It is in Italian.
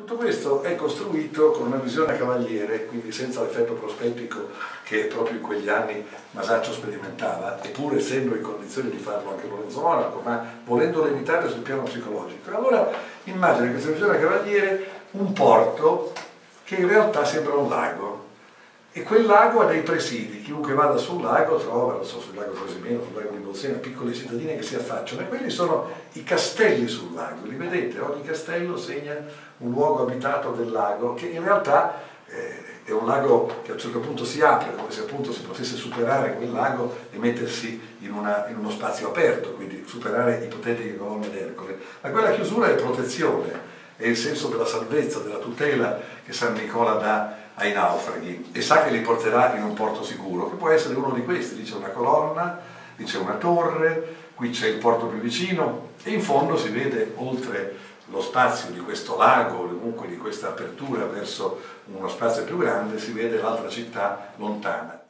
Tutto questo è costruito con una visione cavaliere, quindi senza l'effetto prospettico che proprio in quegli anni Masaccio sperimentava, eppure essendo in condizioni di farlo anche Lorenzo Monaco, ma volendolo evitare sul piano psicologico. Allora immagina questa visione cavaliere un porto che in realtà sembra un lago, e quel lago ha dei presidi, chiunque vada sul lago trova, non so, sul lago Trasimeno, sul lago di Bolsena, piccole cittadine che si affacciano e quelli sono i castelli sul lago, li vedete? Ogni castello segna un luogo abitato del lago che in realtà eh, è un lago che a un certo punto si apre, come se appunto si potesse superare quel lago e mettersi in, una, in uno spazio aperto, quindi superare ipotetiche colonne d'Ercole. Ma quella chiusura è protezione, è il senso della salvezza, della tutela che San Nicola dà ai naufraghi e sa che li porterà in un porto sicuro, che può essere uno di questi, lì c'è una colonna, lì c'è una torre, qui c'è il porto più vicino e in fondo si vede oltre lo spazio di questo lago, comunque di questa apertura verso uno spazio più grande, si vede l'altra città lontana.